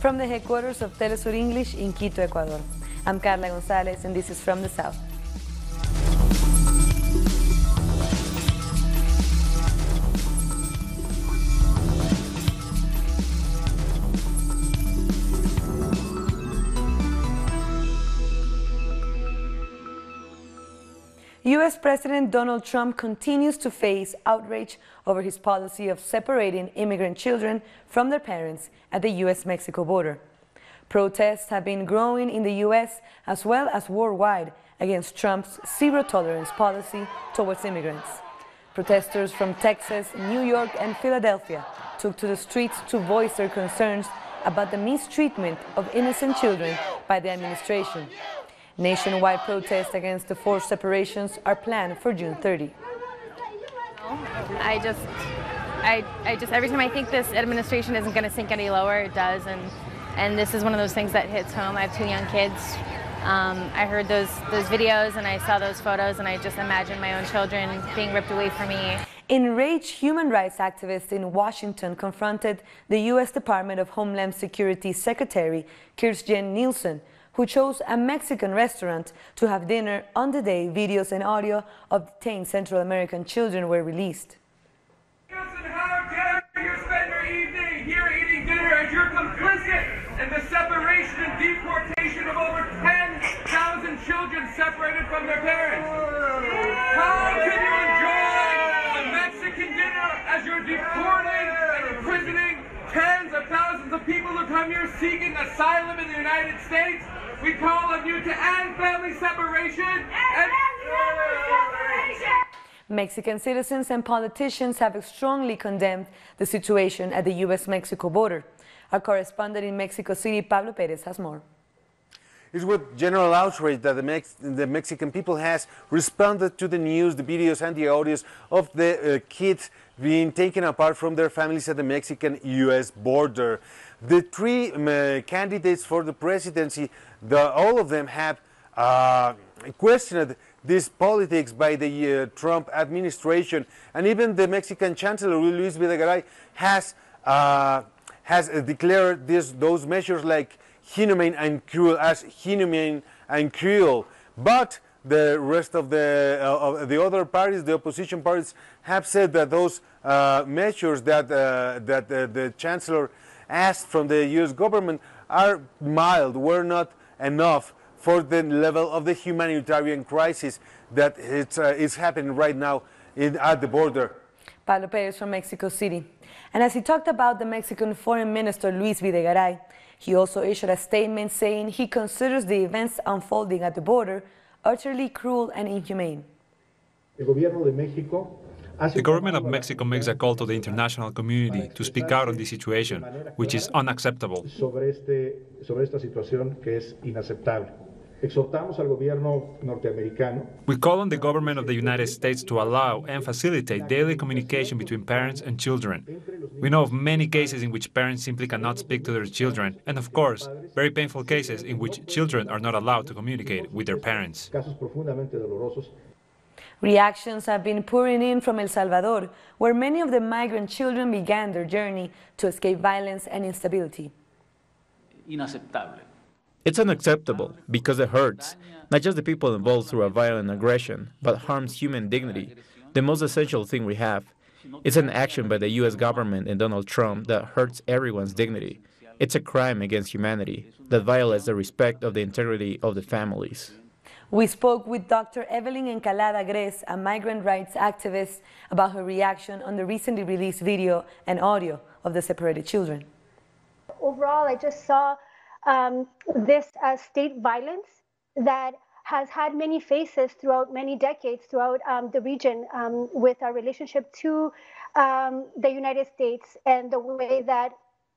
From the headquarters of Telesur English in Quito, Ecuador. I'm Carla Gonzalez, and this is From the South. U.S. President Donald Trump continues to face outrage over his policy of separating immigrant children from their parents at the U.S.-Mexico border. Protests have been growing in the U.S. as well as worldwide against Trump's zero-tolerance policy towards immigrants. Protesters from Texas, New York and Philadelphia took to the streets to voice their concerns about the mistreatment of innocent children by the administration. Nationwide protests against the forced separations are planned for June 30. I just, I, I just, every time I think this administration isn't going to sink any lower, it does. And, and this is one of those things that hits home. I have two young kids. Um, I heard those, those videos and I saw those photos and I just imagined my own children being ripped away from me. Enraged human rights activists in Washington confronted the U.S. Department of Homeland Security Secretary Kirstjen Nielsen who chose a Mexican restaurant to have dinner on the day videos and audio of detained Central American children were released. How dare you spend your evening here eating dinner as you're complicit in the separation and deportation of over 10,000 children separated from their parents? How can you enjoy a Mexican dinner as you're deporting and imprisoning tens of thousands of people who come here seeking asylum in the United States? We call on you to end family separation and Mexican citizens and politicians have strongly condemned the situation at the U.S.-Mexico border. Our correspondent in Mexico City, Pablo Perez, has more. It's with general outrage that the, Mex the, Mexican people has responded to the news, the videos and the audios of the uh, kids being taken apart from their families at the Mexican-U.S. border. The three uh, candidates for the presidency, the, all of them have uh, questioned this politics by the uh, Trump administration, and even the Mexican Chancellor Luis Videgaray has uh, has declared this, those measures like inhumane and cruel as inhumane and cruel. But the rest of the uh, of the other parties, the opposition parties, have said that those uh, measures that that the chancellor asked from the U.S. government are mild, were not enough for the level of the humanitarian crisis that it's, uh, is happening right now in, at the border. Pablo Perez from Mexico City. And as he talked about the Mexican Foreign Minister Luis Videgaray, he also issued a statement saying he considers the events unfolding at the border utterly cruel and inhumane. El gobierno de México the government of Mexico makes a call to the international community to speak out on this situation, which is unacceptable. We call on the government of the United States to allow and facilitate daily communication between parents and children. We know of many cases in which parents simply cannot speak to their children, and of course, very painful cases in which children are not allowed to communicate with their parents. Reactions have been pouring in from El Salvador, where many of the migrant children began their journey to escape violence and instability. It's unacceptable because it hurts, not just the people involved through a violent aggression, but harms human dignity, the most essential thing we have. It's an action by the U.S. government and Donald Trump that hurts everyone's dignity. It's a crime against humanity that violates the respect of the integrity of the families. We spoke with Dr. Evelyn Encalada Grez, a migrant rights activist, about her reaction on the recently released video and audio of the separated children. Overall, I just saw um, this as state violence that has had many faces throughout many decades throughout um, the region um, with our relationship to um, the United States and the way that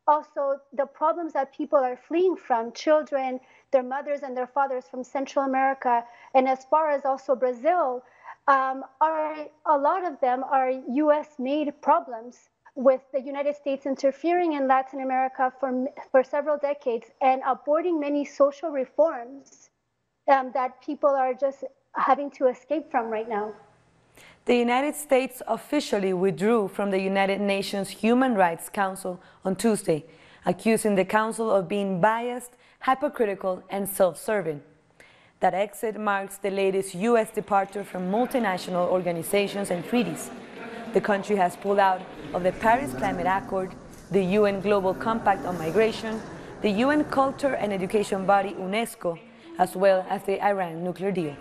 also the problems that people are fleeing from children their mothers and their fathers from Central America, and as far as also Brazil, um, are a lot of them are U.S.-made problems with the United States interfering in Latin America for for several decades and aborting many social reforms um, that people are just having to escape from right now. The United States officially withdrew from the United Nations Human Rights Council on Tuesday accusing the council of being biased, hypocritical, and self-serving. That exit marks the latest U.S. departure from multinational organizations and treaties. The country has pulled out of the Paris Climate Accord, the UN Global Compact on Migration, the UN Culture and Education body UNESCO, as well as the Iran nuclear deal.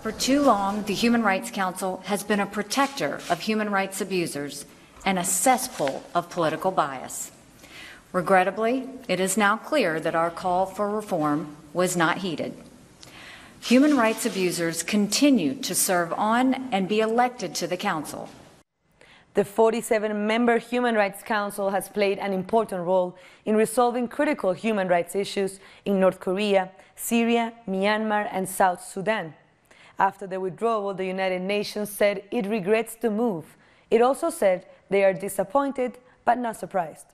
For too long, the Human Rights Council has been a protector of human rights abusers and a cesspool of political bias. Regrettably, it is now clear that our call for reform was not heeded. Human rights abusers continue to serve on and be elected to the Council. The 47-member Human Rights Council has played an important role in resolving critical human rights issues in North Korea, Syria, Myanmar, and South Sudan. After the withdrawal, the United Nations said it regrets the move. It also said they are disappointed but not surprised.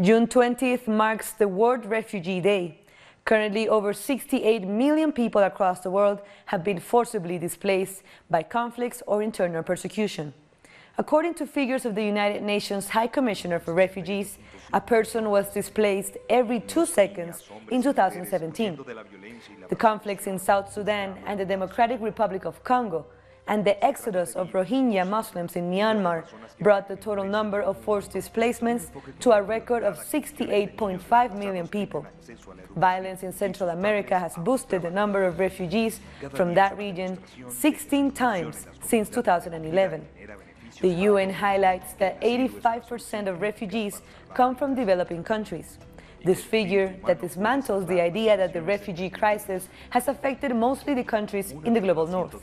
June 20th marks the World Refugee Day. Currently, over 68 million people across the world have been forcibly displaced by conflicts or internal persecution. According to figures of the United Nations High Commissioner for Refugees, a person was displaced every two seconds in 2017. The conflicts in South Sudan and the Democratic Republic of Congo and the exodus of Rohingya Muslims in Myanmar brought the total number of forced displacements to a record of 68.5 million people. Violence in Central America has boosted the number of refugees from that region 16 times since 2011. The UN highlights that 85% of refugees come from developing countries. This figure that dismantles the idea that the refugee crisis has affected mostly the countries in the global north.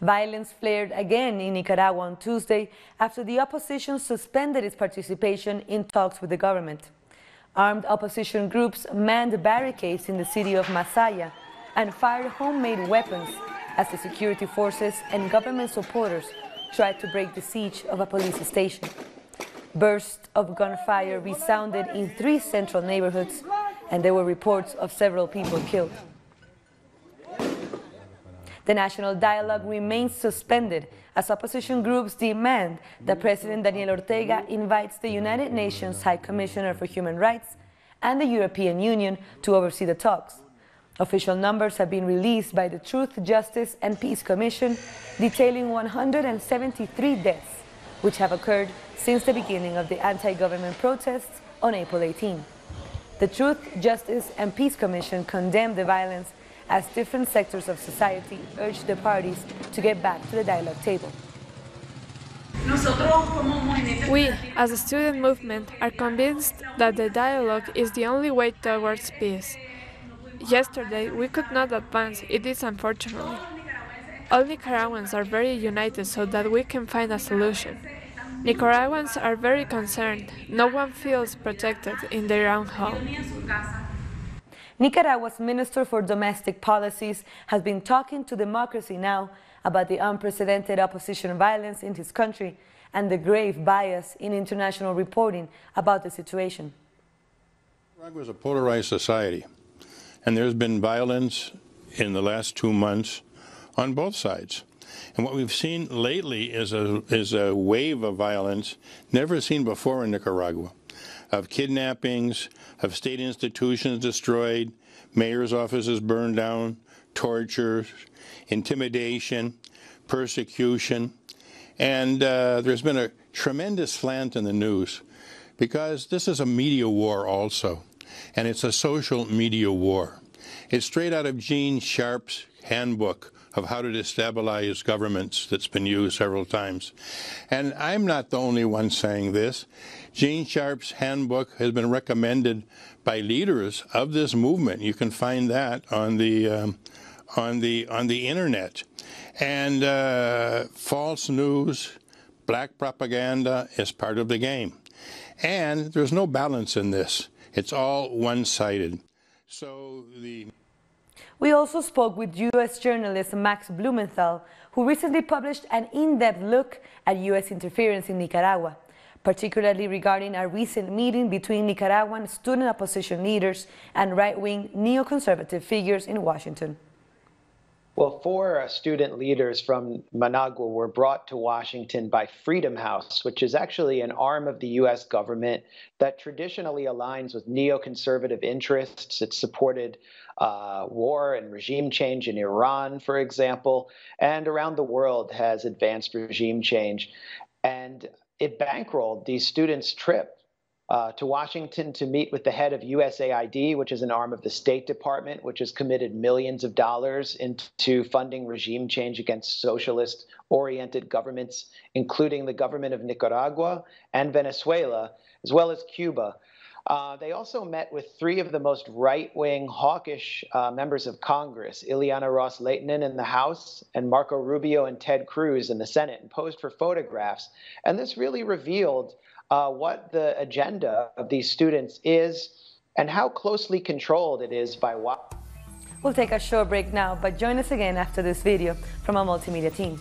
Violence flared again in Nicaragua on Tuesday after the opposition suspended its participation in talks with the government. Armed opposition groups manned barricades in the city of Masaya and fired homemade weapons as the security forces and government supporters tried to break the siege of a police station. Bursts of gunfire resounded in three central neighborhoods, and there were reports of several people killed. The national dialogue remains suspended as opposition groups demand that President Daniel Ortega invites the United Nations High Commissioner for Human Rights and the European Union to oversee the talks. Official numbers have been released by the Truth, Justice and Peace Commission detailing 173 deaths, which have occurred since the beginning of the anti-government protests on April 18. The Truth, Justice and Peace Commission condemned the violence as different sectors of society urged the parties to get back to the dialogue table. We, as a student movement, are convinced that the dialogue is the only way towards peace. Yesterday, we could not advance, it is unfortunately. All Nicaraguans are very united so that we can find a solution. Nicaraguans are very concerned. No one feels protected in their own home. Nicaragua's Minister for Domestic Policies has been talking to Democracy Now! about the unprecedented opposition violence in his country and the grave bias in international reporting about the situation. Nicaragua is a polarized society, and there's been violence in the last two months on both sides. And what we've seen lately is a, is a wave of violence never seen before in Nicaragua, of kidnappings, of state institutions destroyed, mayor's offices burned down, torture, intimidation, persecution. And uh, there's been a tremendous slant in the news because this is a media war also, and it's a social media war. It's straight out of Gene Sharp's handbook of how to destabilize governments that's been used several times. And I'm not the only one saying this. Gene Sharp's handbook has been recommended by leaders of this movement. You can find that on the um, on the on the internet. And uh, false news, black propaganda is part of the game. And there's no balance in this. It's all one-sided. So the we also spoke with U.S. journalist Max Blumenthal, who recently published an in-depth look at U.S. interference in Nicaragua, particularly regarding a recent meeting between Nicaraguan student opposition leaders and right-wing neoconservative figures in Washington. Well, four uh, student leaders from Managua were brought to Washington by Freedom House, which is actually an arm of the U.S. government that traditionally aligns with neoconservative interests. It supported uh, war and regime change in Iran, for example, and around the world has advanced regime change. And it bankrolled these students' trip uh, to Washington to meet with the head of USAID, which is an arm of the State Department, which has committed millions of dollars into funding regime change against socialist oriented governments, including the government of Nicaragua and Venezuela, as well as Cuba. Uh, they also met with three of the most right wing, hawkish uh, members of Congress Ileana Ros-Lehtinen in the House, and Marco Rubio and Ted Cruz in the Senate, and posed for photographs. And this really revealed uh, what the agenda of these students is and how closely controlled it is by what. We'll take a short break now, but join us again after this video from our multimedia team.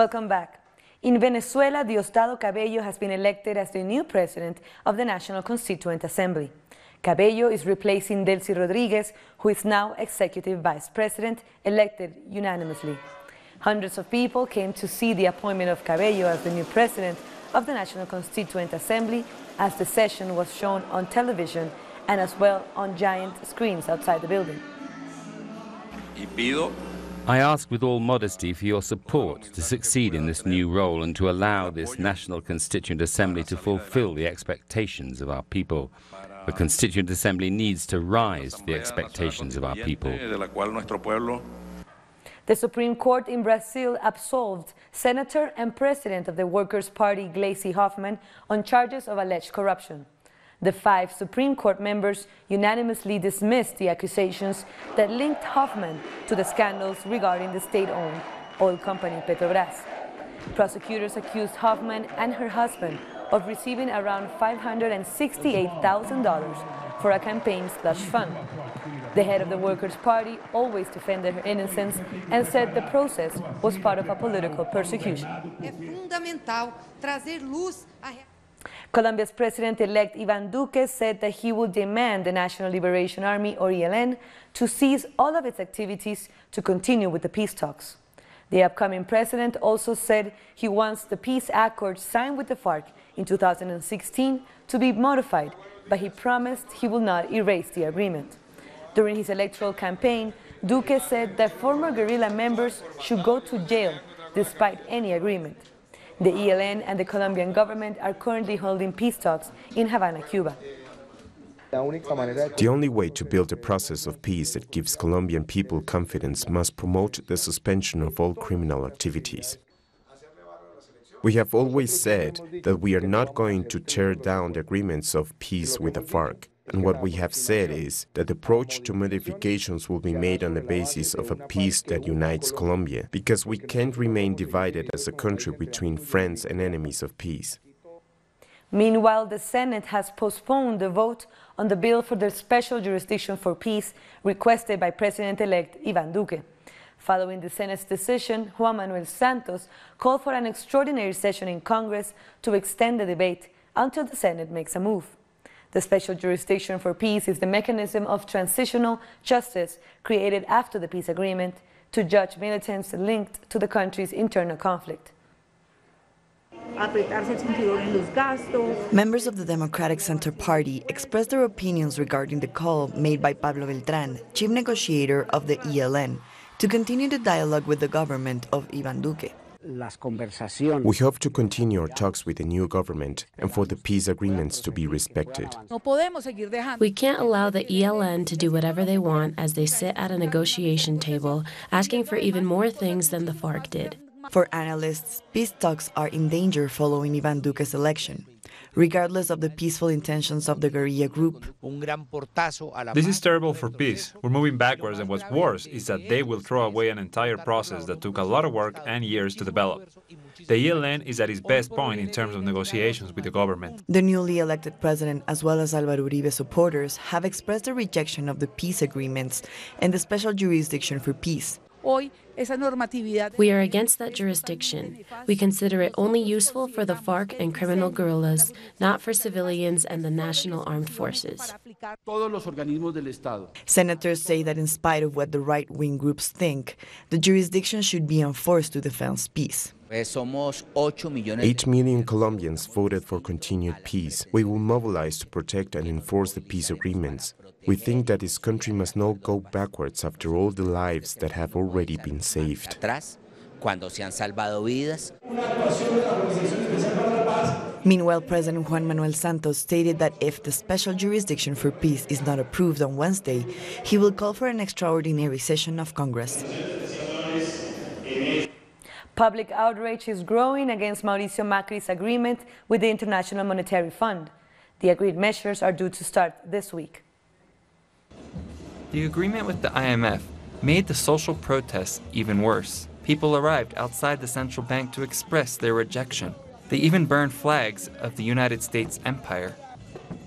Welcome back. In Venezuela, Diosdado Cabello has been elected as the new president of the National Constituent Assembly. Cabello is replacing Delcy Rodriguez, who is now executive vice president, elected unanimously. Hundreds of people came to see the appointment of Cabello as the new president of the National Constituent Assembly as the session was shown on television and as well on giant screens outside the building. I ask with all modesty for your support to succeed in this new role and to allow this National Constituent Assembly to fulfill the expectations of our people. The Constituent Assembly needs to rise to the expectations of our people. The Supreme Court in Brazil absolved Senator and President of the Workers' Party Gleisi Hoffmann, on charges of alleged corruption. The five Supreme Court members unanimously dismissed the accusations that linked Hoffmann to the scandals regarding the state-owned oil company Petrobras. Prosecutors accused Hoffmann and her husband of receiving around $568,000 for a campaign slush fund. The head of the Workers' Party always defended her innocence and said the process was part of a political persecution. É fundamental trazer luz Colombia's president-elect Ivan Duque said that he will demand the National Liberation Army, or ELN, to cease all of its activities to continue with the peace talks. The upcoming president also said he wants the peace accord signed with the FARC in 2016 to be modified, but he promised he will not erase the agreement. During his electoral campaign, Duque said that former guerrilla members should go to jail despite any agreement. The ELN and the Colombian government are currently holding peace talks in Havana, Cuba. The only way to build a process of peace that gives Colombian people confidence must promote the suspension of all criminal activities. We have always said that we are not going to tear down the agreements of peace with the FARC. And what we have said is that the approach to modifications will be made on the basis of a peace that unites Colombia, because we can't remain divided as a country between friends and enemies of peace. Meanwhile, the Senate has postponed the vote on the bill for the special jurisdiction for peace requested by President-elect Ivan Duque. Following the Senate's decision, Juan Manuel Santos called for an extraordinary session in Congress to extend the debate until the Senate makes a move. The Special Jurisdiction for Peace is the mechanism of transitional justice created after the peace agreement to judge militants linked to the country's internal conflict. Members of the Democratic Center Party expressed their opinions regarding the call made by Pablo Beltran, chief negotiator of the ELN, to continue the dialogue with the government of Ivan Duque. We hope to continue our talks with the new government and for the peace agreements to be respected. We can't allow the ELN to do whatever they want as they sit at a negotiation table, asking for even more things than the FARC did. For analysts, peace talks are in danger following Ivan Duque's election regardless of the peaceful intentions of the guerrilla group. This is terrible for peace. We're moving backwards, and what's worse is that they will throw away an entire process that took a lot of work and years to develop. The ELN is at its best point in terms of negotiations with the government. The newly elected president, as well as Alvaro Uribe supporters, have expressed a rejection of the peace agreements and the special jurisdiction for peace. We are against that jurisdiction. We consider it only useful for the FARC and criminal guerrillas, not for civilians and the national armed forces. Senators say that in spite of what the right wing groups think, the jurisdiction should be enforced to defend peace. 8 million Colombians voted for continued peace. We will mobilize to protect and enforce the peace agreements. We think that this country must not go backwards after all the lives that have already been saved. Meanwhile, President Juan Manuel Santos stated that if the special jurisdiction for peace is not approved on Wednesday, he will call for an extraordinary session of Congress. Public outrage is growing against Mauricio Macri's agreement with the International Monetary Fund. The agreed measures are due to start this week. The agreement with the IMF made the social protests even worse. People arrived outside the central bank to express their rejection. They even burned flags of the United States empire.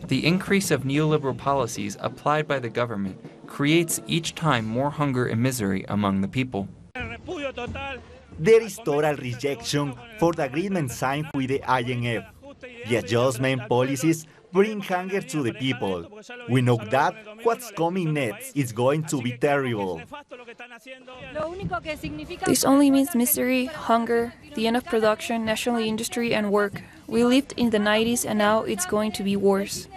The increase of neoliberal policies applied by the government creates each time more hunger and misery among the people. There is total rejection for the agreement signed with the IMF. The adjustment policies bring hunger to the people. We know that what's coming next is going to be terrible. This only means misery, hunger, the end of production, national industry, and work. We lived in the 90s and now it's going to be worse.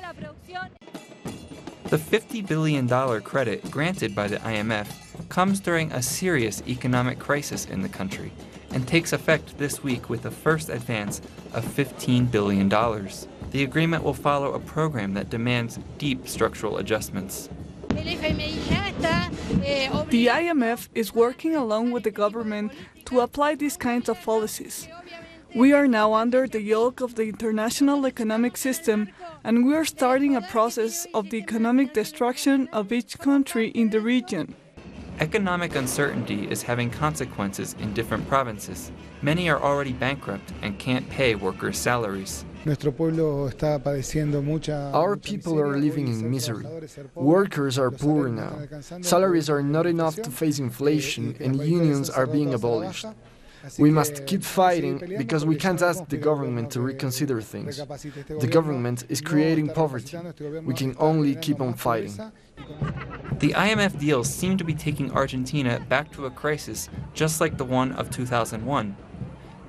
The $50 billion credit granted by the IMF comes during a serious economic crisis in the country and takes effect this week with the first advance of $15 billion. The agreement will follow a program that demands deep structural adjustments. The IMF is working along with the government to apply these kinds of policies. We are now under the yoke of the international economic system and we are starting a process of the economic destruction of each country in the region. Economic uncertainty is having consequences in different provinces. Many are already bankrupt and can't pay workers' salaries. Our people are living in misery. Workers are poor now. Salaries are not enough to face inflation, and unions are being abolished. We must keep fighting because we can't ask the government to reconsider things. The government is creating poverty. We can only keep on fighting. The IMF deals seem to be taking Argentina back to a crisis just like the one of 2001.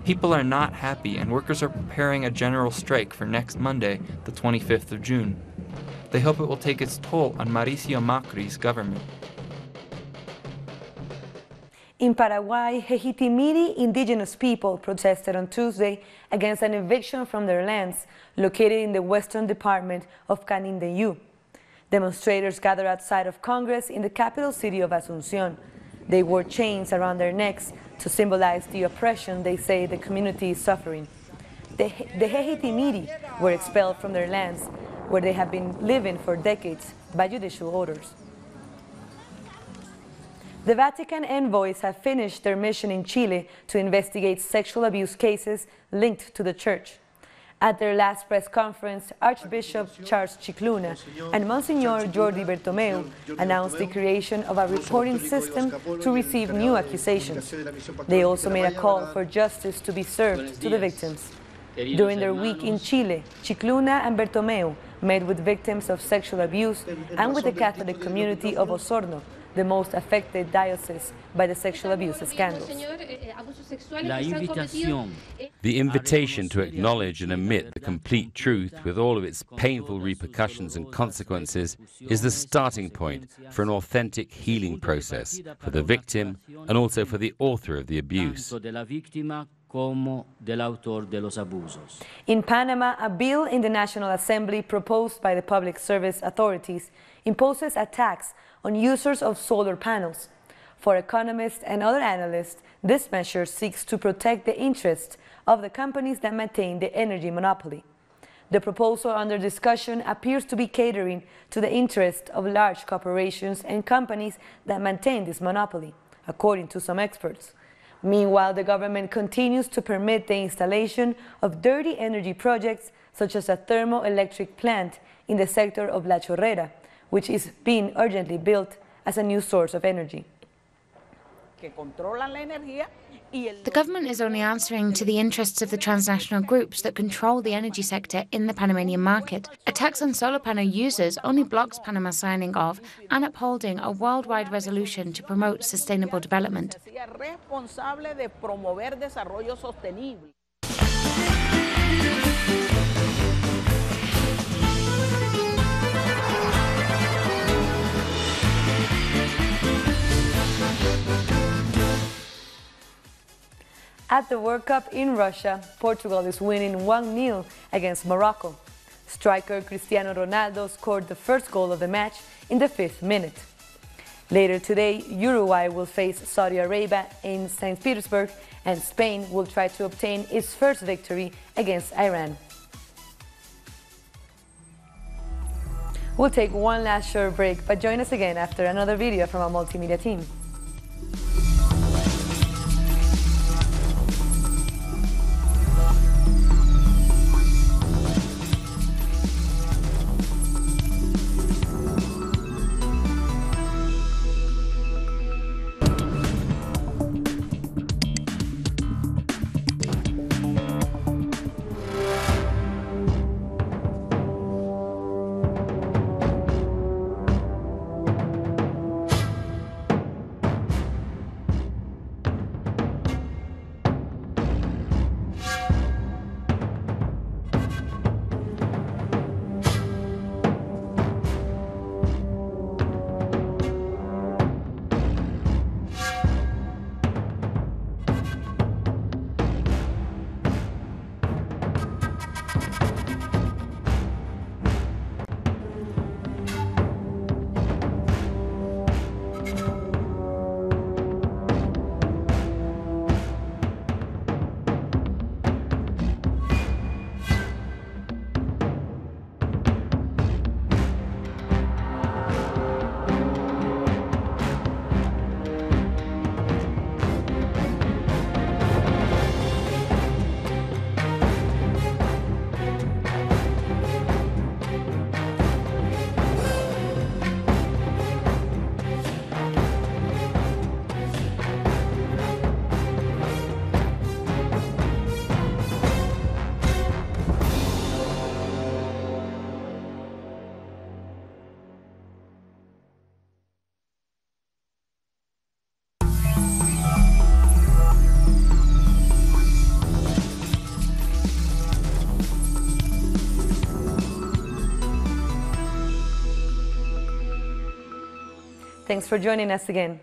People are not happy and workers are preparing a general strike for next Monday, the 25th of June. They hope it will take its toll on Mauricio Macri's government. In Paraguay, Jejitimiri indigenous people protested on Tuesday against an eviction from their lands located in the western department of Canindeyú. Demonstrators gathered outside of Congress in the capital city of Asunción. They wore chains around their necks to symbolize the oppression they say the community is suffering. The, the Jejitimiri were expelled from their lands, where they have been living for decades, by judicial orders. The Vatican envoys have finished their mission in Chile to investigate sexual abuse cases linked to the church. At their last press conference, Archbishop Charles Scicluna and Monsignor Jordi Bertomeu announced the creation of a reporting system to receive new accusations. They also made a call for justice to be served to the victims. During their week in Chile, Chicluna and Bertomeu met with victims of sexual abuse and with the Catholic community of Osorno, the most affected diocese by the sexual abuse scandals. The invitation to acknowledge and admit the complete truth with all of its painful repercussions and consequences is the starting point for an authentic healing process for the victim and also for the author of the abuse. In Panama, a bill in the National Assembly proposed by the public service authorities imposes a tax on users of solar panels. For economists and other analysts, this measure seeks to protect the interests of the companies that maintain the energy monopoly. The proposal under discussion appears to be catering to the interests of large corporations and companies that maintain this monopoly, according to some experts. Meanwhile, the government continues to permit the installation of dirty energy projects such as a thermoelectric plant in the sector of La Chorrera, which is being urgently built as a new source of energy. The government is only answering to the interests of the transnational groups that control the energy sector in the Panamanian market. A tax on solar panel users only blocks Panama signing off and upholding a worldwide resolution to promote sustainable development. At the World Cup in Russia, Portugal is winning 1-0 against Morocco. Striker Cristiano Ronaldo scored the first goal of the match in the fifth minute. Later today, Uruguay will face Saudi Arabia in St. Petersburg and Spain will try to obtain its first victory against Iran. We'll take one last short break, but join us again after another video from our multimedia team. Thanks for joining us again.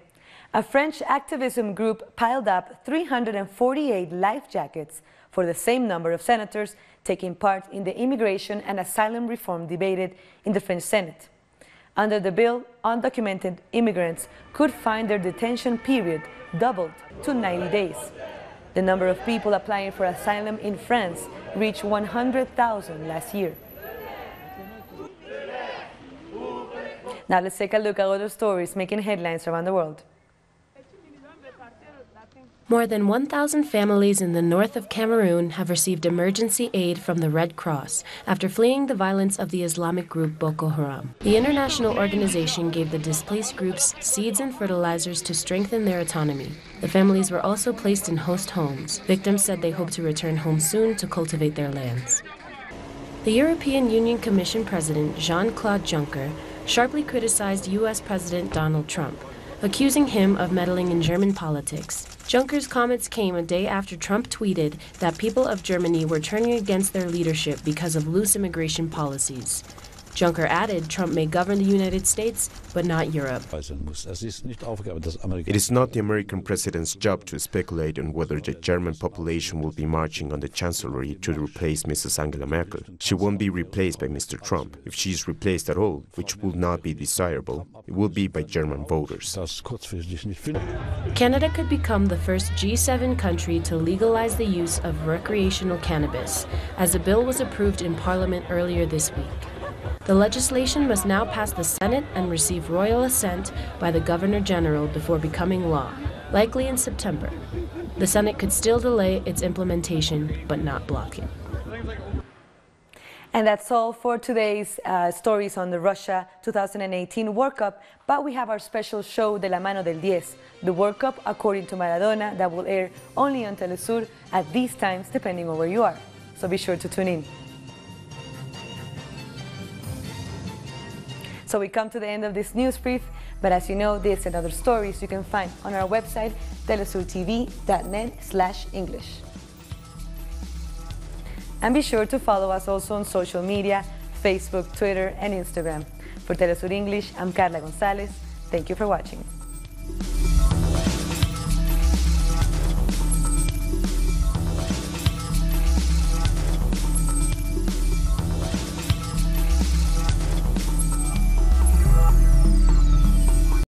A French activism group piled up 348 life jackets for the same number of senators taking part in the immigration and asylum reform debated in the French Senate. Under the bill, undocumented immigrants could find their detention period doubled to 90 days. The number of people applying for asylum in France reached 100,000 last year. Now let's take a look at other stories making headlines around the world. More than 1,000 families in the north of Cameroon have received emergency aid from the Red Cross after fleeing the violence of the Islamic group Boko Haram. The international organization gave the displaced groups seeds and fertilizers to strengthen their autonomy. The families were also placed in host homes. Victims said they hope to return home soon to cultivate their lands. The European Union Commission President Jean Claude Juncker sharply criticized U.S. President Donald Trump accusing him of meddling in German politics. Juncker's comments came a day after Trump tweeted that people of Germany were turning against their leadership because of loose immigration policies. Juncker added Trump may govern the United States, but not Europe. It is not the American president's job to speculate on whether the German population will be marching on the chancellery to replace Mrs. Angela Merkel. She won't be replaced by Mr. Trump. If she is replaced at all, which will not be desirable, it will be by German voters. Canada could become the first G7 country to legalize the use of recreational cannabis, as a bill was approved in Parliament earlier this week. The legislation must now pass the Senate and receive royal assent by the Governor General before becoming law, likely in September. The Senate could still delay its implementation, but not block it. And that's all for today's uh, stories on the Russia 2018 World Cup. But we have our special show, De la Mano del Diez, the World Cup according to Maradona, that will air only on Telesur at these times, depending on where you are. So be sure to tune in. So we come to the end of this news brief, but as you know, this and other stories you can find on our website, telesurtv.net slash English. And be sure to follow us also on social media, Facebook, Twitter, and Instagram. For Telesur English, I'm Carla Gonzalez. Thank you for watching.